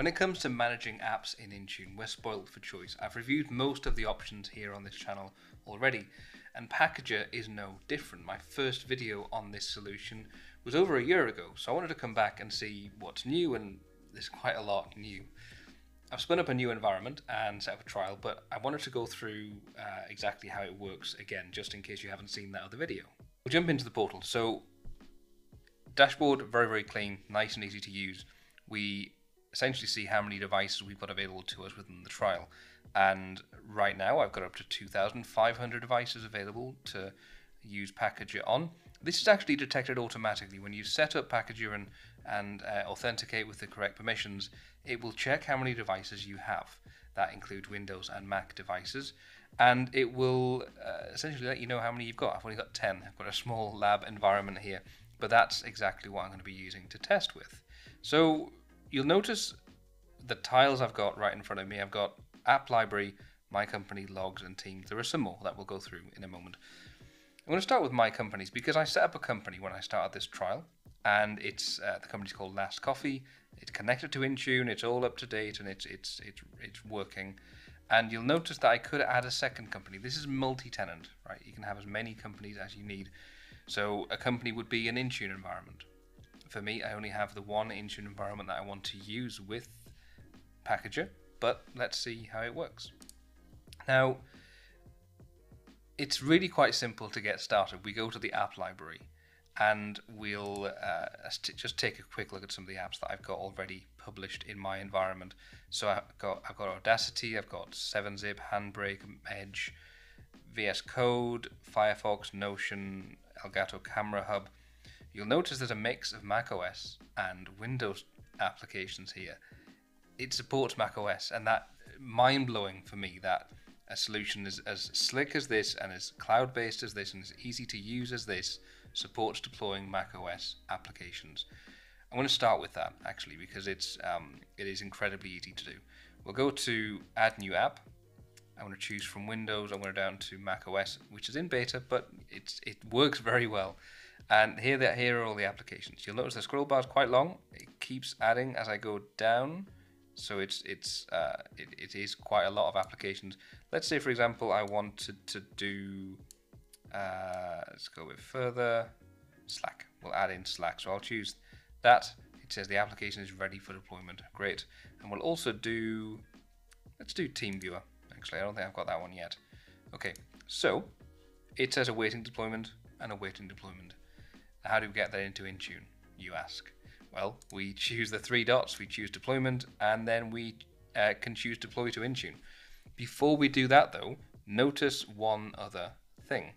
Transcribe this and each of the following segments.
When it comes to managing apps in Intune, we're spoiled for choice. I've reviewed most of the options here on this channel already, and Pckgr is no different. My first video on this solution was over a year ago, so I wanted to come back and see what's new, and there's quite a lot new. I've spun up a new environment and set up a trial, but I wanted to go through uh, exactly how it works again, just in case you haven't seen that other video. We'll jump into the portal. So, dashboard, very, very clean, nice and easy to use. We essentially see how many devices we've got available to us within the trial. And right now, I've got up to 2,500 devices available to use Pckgr on. This is actually detected automatically when you set up Pckgr and, and uh, authenticate with the correct permissions. It will check how many devices you have. That includes Windows and Mac devices, and it will uh, essentially let you know how many you've got. I've only got 10. I've got a small lab environment here, but that's exactly what I'm going to be using to test with. So you'll notice the tiles I've got right in front of me. I've got app library, my company, logs, and teams. There are some more that we'll go through in a moment. I'm going to start with my companies because I set up a company when I started this trial, and it's uh, the company's called Last Coffee. It's connected to Intune. It's all up to date, and it's it's it's it's working. And you'll notice that I could add a second company. This is multi-tenant, right? You can have as many companies as you need. So a company would be an Intune environment for me, I only have the one Intune environment that I want to use with Pckgr, but let's see how it works. Now, it's really quite simple to get started. We go to the app library and we'll uh, just take a quick look at some of the apps that I've got already published in my environment. So I've got I've got Audacity, I've got 7-Zip, Handbrake, Edge, VS Code, Firefox, Notion, Elgato Camera Hub, You'll notice there's a mix of macOS and Windows applications here. It supports macOS, and that mind blowing for me that a solution is as slick as this and as cloud based as this and as easy to use as this supports deploying macOS applications. I'm going to start with that actually because it's um, it is incredibly easy to do. We'll go to add new app. I'm going to choose from Windows. I'm going to down to macOS, which is in beta, but it's it works very well. And here, that here are all the applications. You'll notice the scroll bar is quite long. It keeps adding as I go down. So it's it's uh, it, it is quite a lot of applications. Let's say, for example, I wanted to do. Uh, let's go a bit further. Slack. We'll add in Slack. So I'll choose that. It says the application is ready for deployment. Great. And we'll also do. Let's do TeamViewer. Actually, I don't think I've got that one yet. Okay. So it says awaiting deployment and awaiting deployment. How do we get that into Intune, you ask? Well, we choose the three dots, we choose deployment, and then we uh, can choose deploy to Intune. Before we do that though, notice one other thing.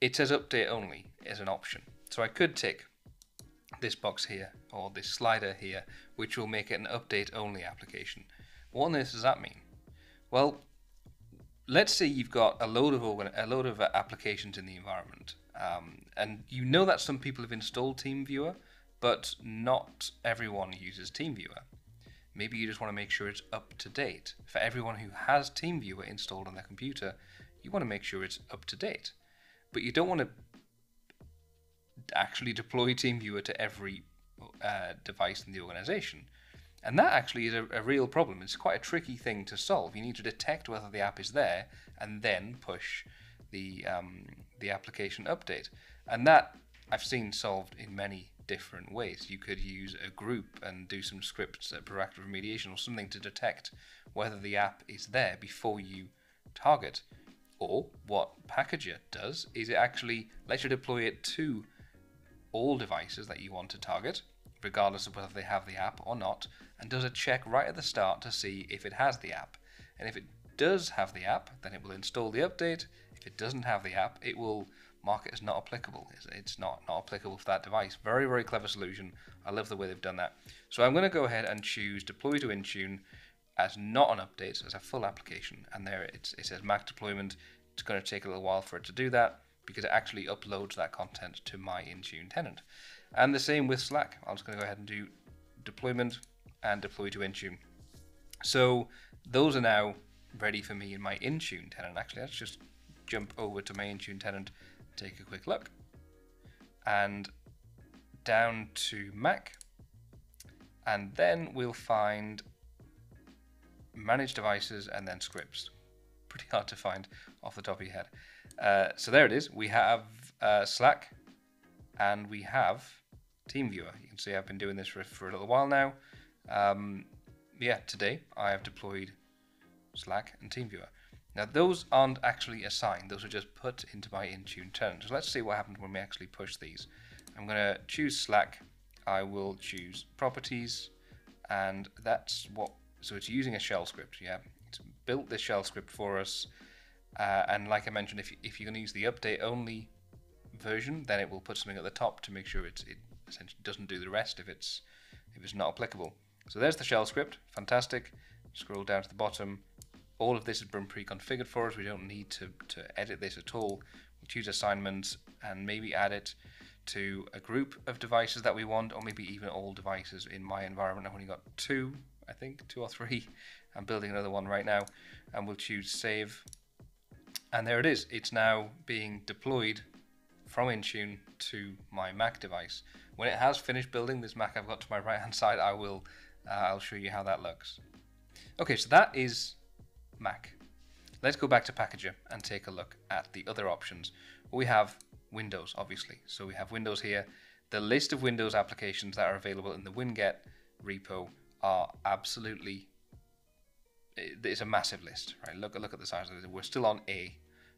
It says update only as an option. So I could tick this box here, or this slider here, which will make it an update only application. What on earth does that mean? Well, let's say you've got a load of a load of applications in the environment, um, and you know that some people have installed TeamViewer, but not everyone uses TeamViewer. Maybe you just want to make sure it's up to date. For everyone who has TeamViewer installed on their computer, you want to make sure it's up to date. But you don't want to actually deploy TeamViewer to every uh, device in the organization. And that actually is a, a, real problem. It's quite a tricky thing to solve. You need to detect whether the app is there and then push the um, the application update. And that I've seen solved in many different ways. You could use a group and do some scripts, uh, proactive remediation, or something to detect whether the app is there before you target. Or what Pckgr does is it actually lets you deploy it to all devices that you want to target, regardless of whether they have the app or not, and does a check right at the start to see if it has the app. And if it does have the app, then it will install the update. If it doesn't have the app, it will mark it as not applicable. It's, it's not, not applicable for that device. Very, very clever solution. I love the way they've done that. So I'm going to go ahead and choose deploy to Intune as not an update, as a full application. And there it says Mac deployment. It's going to take a little while for it to do that because it actually uploads that content to my Intune tenant. And the same with Slack. I'm just going to go ahead and do deployment and deploy to Intune. So those are now ready for me in my Intune tenant. Actually, let's just jump over to my Intune tenant, take a quick look, and down to Mac, and then we'll find manage devices and then scripts. Pretty hard to find off the top of your head. Uh, so there it is. We have uh, Slack and we have TeamViewer. You can see I've been doing this for, for a little while now. Um, yeah, today I have deployed Slack and TeamViewer. Now those aren't actually assigned, those are just put into my Intune tenant. So let's see what happens when we actually push these. I'm going to choose Slack, I will choose properties, and that's what, so it's using a shell script, yeah. It's built this shell script for us, uh, and like I mentioned, if, if you're going to use the update only version, then it will put something at the top to make sure it essentially doesn't do the rest if it's if it's not applicable. So there's the shell script, fantastic. Scroll down to the bottom. All of this has been pre-configured for us. We don't need to, to edit this at all. We choose assignments and maybe add it to a group of devices that we want, or maybe even all devices in my environment. I've only got two, I think, two or three. I'm building another one right now, and we'll choose save. And there it is. It's now being deployed from Intune to my Mac device. When it has finished building this Mac I've got to my right hand side, I will uh, I'll show you how that looks. Okay, so that is Mac. Let's go back to Pckgr and take a look at the other options. We have Windows, obviously. So we have Windows here. The list of Windows applications that are available in the Winget repo are absolutely it's a massive list, right? Look look at the size of it. We're still on A,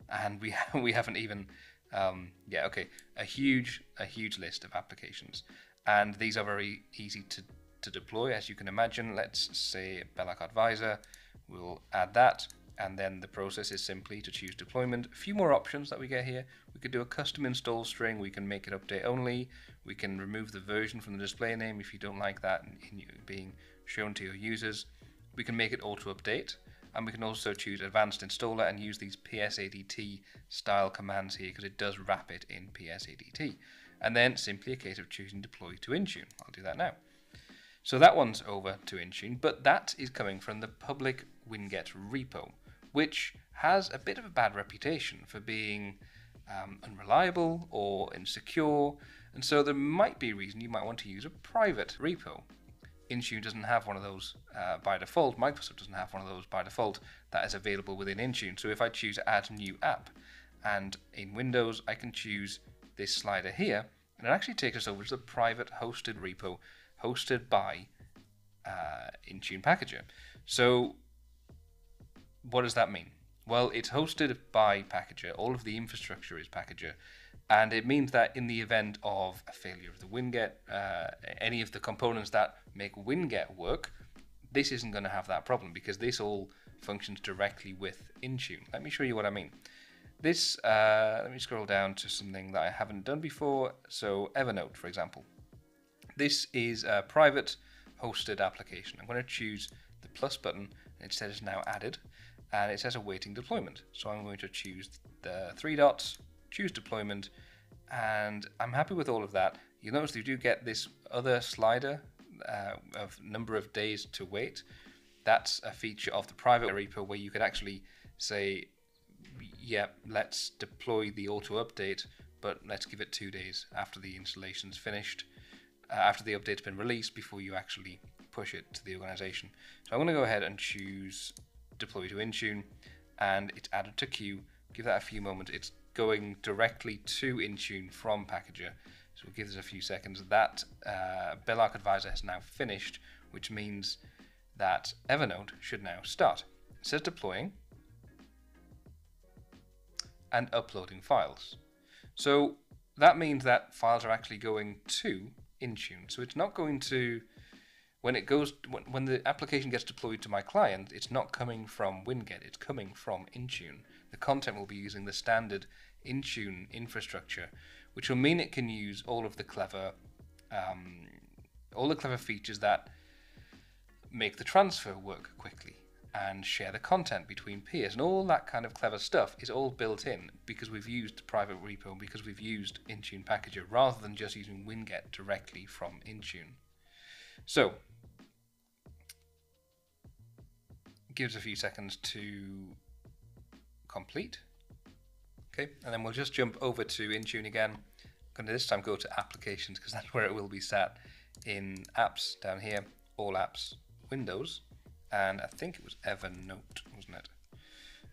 and we we haven't even um, yeah okay a huge a huge list of applications, and these are very easy to to deploy as you can imagine. Let's say Belarc Advisor. We'll add that and then the process is simply to choose deployment. A few more options that we get here. We could do a custom install string, we can make it update only, we can remove the version from the display name if you don't like that in being shown to your users. We can make it auto update, and we can also choose advanced installer and use these psadt style commands here because it does wrap it in psadt. And then simply a case of choosing deploy to Intune. I'll do that now. So that one's over to Intune, but that is coming from the public Winget repo which has a bit of a bad reputation for being um, unreliable or insecure, and so there might be a reason you might want to use a private repo. Intune doesn't have one of those uh, by default. Microsoft doesn't have one of those by default that is available within Intune. So if I choose Add New App, and in Windows I can choose this slider here, and it actually takes us over to the private hosted repo hosted by uh, Intune Pckgr. So what does that mean? Well, it's hosted by Pckgr. All of the infrastructure is Pckgr. And it means that in the event of a failure of the Winget, uh, any of the components that make Winget work, this isn't going to have that problem because this all functions directly with Intune. Let me show you what I mean. This, uh, let me scroll down to something that I haven't done before. So Evernote, for example. This is a private hosted application. I'm going to choose the plus button and it says now added and it says awaiting deployment. So I'm going to choose the three dots, choose deployment, and I'm happy with all of that. You'll notice you do get this other slider uh, of number of days to wait. That's a feature of the private repo where you can actually say, yeah, let's deploy the auto update, but let's give it two days after the installation's finished, after the update's been released, before you actually push it to the organization. So I'm going to go ahead and choose deploy to Intune, and it's added to queue. Give that a few moments. It's going directly to Intune from Pckgr. So we'll give this a few seconds. That uh, Advisor has now finished, which means that Evernote should now start. It says deploying and uploading files. So that means that files are actually going to Intune. So it's not going to when it goes when, when the application gets deployed to my client, it's not coming from Winget, it's coming from Intune. The content will be using the standard Intune infrastructure, which will mean it can use all of the clever um, all the clever features that make the transfer work quickly and share the content between peers and all that kind of clever stuff is all built in because we've used private repo because we've used Intune Pckgr rather than just using Winget directly from Intune. So gives a few seconds to complete. Okay, and then we'll just jump over to Intune again. I'm going to this time go to applications because that's where it will be sat in apps down here, all apps, Windows, and I think it was Evernote, wasn't it?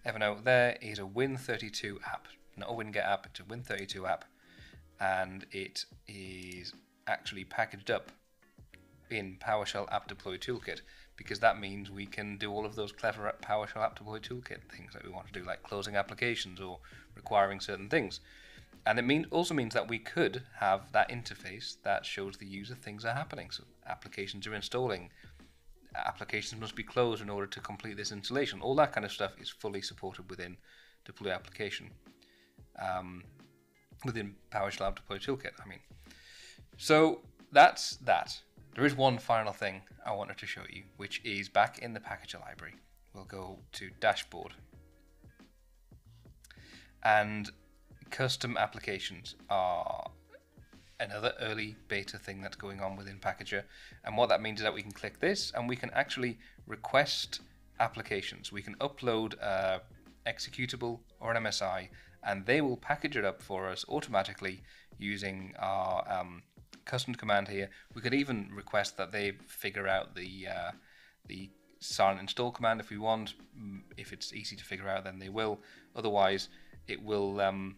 Evernote there is a Win32 app, not a WinGet app, it's a Win32 app, and it is actually packaged up in PowerShell App Deploy Toolkit because that means we can do all of those clever PowerShell App Deploy Toolkit things that we want to do, like closing applications or requiring certain things. And it mean, also means that we could have that interface that shows the user things are happening. So applications are installing, applications must be closed in order to complete this installation. All that kind of stuff is fully supported within the Deploy Application, um, within PowerShell Deploy Toolkit. I mean, so that's that. There is one final thing I wanted to show you, which is back in the packager library. We'll go to dashboard. And custom applications are another early beta thing that's going on within Pckgr. And what that means is that we can click this and we can actually request applications. We can upload a executable or an MSI and they will package it up for us automatically using our um, custom command here. We could even request that they figure out the uh, the silent install command if we want. Mm, if it's easy to figure out, then they will. Otherwise, it will um,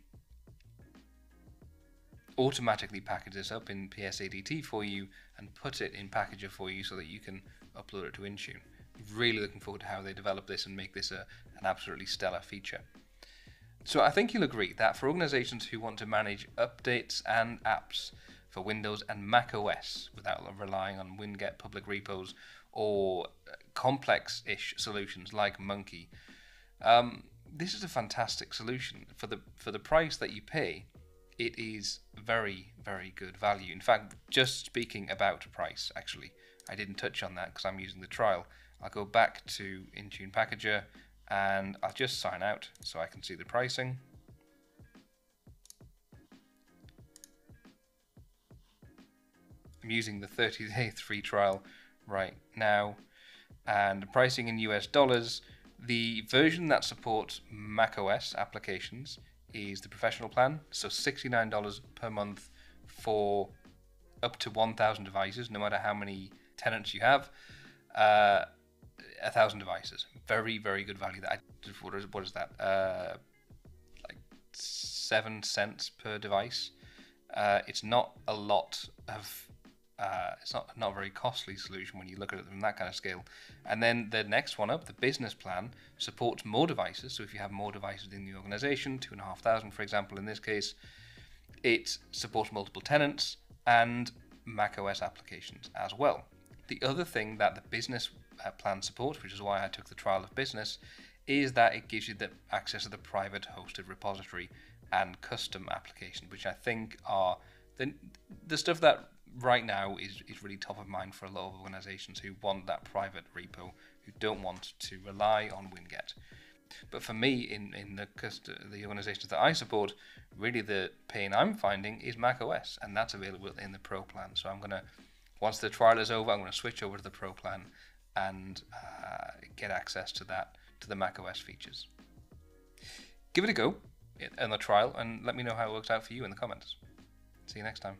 automatically package this up in PSADT for you and put it in Pckgr for you so that you can upload it to Intune. Really looking forward to how they develop this and make this a, an absolutely stellar feature. So I think you'll agree that for organizations who want to manage updates and apps for Windows and Mac OS without relying on WinGet public repos or complex-ish solutions like Munki, um, this is a fantastic solution for the for the price that you pay it is very, very good value. In fact, just speaking about price, actually, I didn't touch on that because I'm using the trial. I'll go back to Intune Pckgr and I'll just sign out so I can see the pricing. I'm using the 30 day free trial right now and pricing in US dollars. The version that supports macOS applications is the professional plan. So $69 per month for up to 1,000 devices, no matter how many tenants you have. Uh, a thousand devices. Very, very good value. That I, what is, what is that? Uh, like seven cents per device. Uh, it's not a lot of uh, it's not not a very costly solution when you look at it from that kind of scale. And then the next one up, the business plan, supports more devices. So if you have more devices in the organization, two and a half thousand, for example, in this case, it supports multiple tenants and Mac OS applications as well. The other thing that the business uh, plan supports, which is why I took the trial of business, is that it gives you the access to the private hosted repository and custom applications, which I think are the the stuff that right now is, is really top of mind for a lot of organizations who want that private repo, who don't want to rely on Winget. But for me, in, in the, the organizations that I support, really the pain I'm finding is Mac OS, and that's available in the Pro plan. So I'm going to, once the trial is over, I'm going to switch over to the Pro plan and uh, get access to that, to the Mac OS features. Give it a go in the trial and let me know how it works out for you in the comments. See you next time.